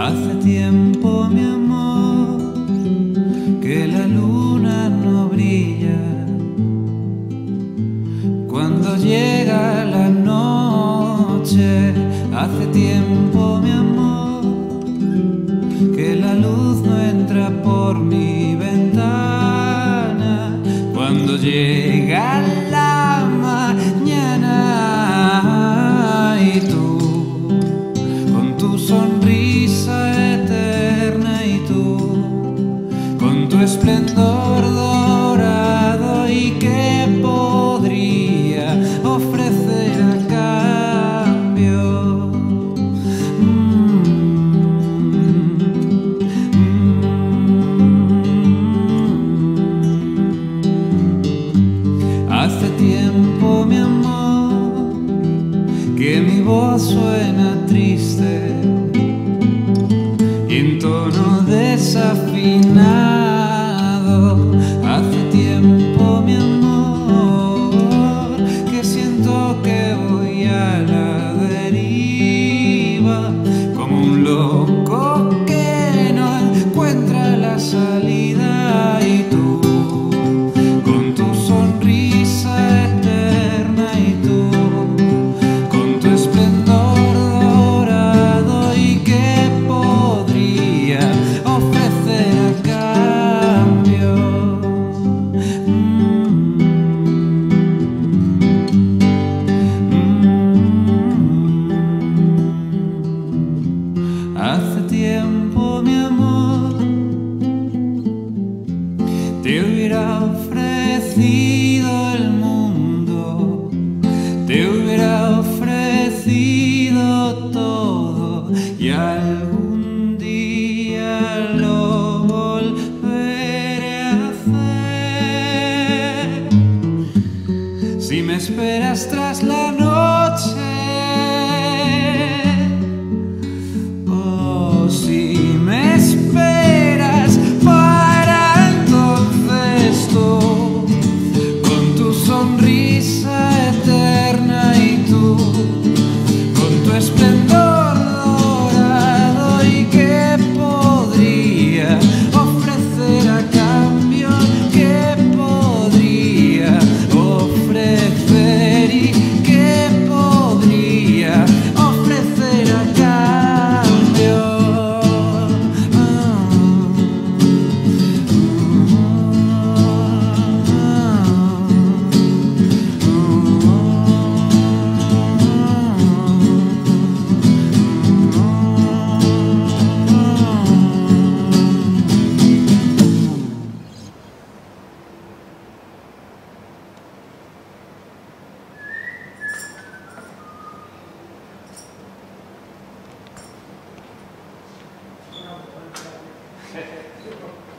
Hace tiempo, mi amor, que la luna no brilla. Cuando llega la noche, hace tiempo, mi amor, que la luz no entra por mi tiempo, mi amor, que mi voz suena triste ofrecido el mundo, te hubiera ofrecido todo y algún día lo volveré a hacer. Si me esperas tras la sonrisa. すいません。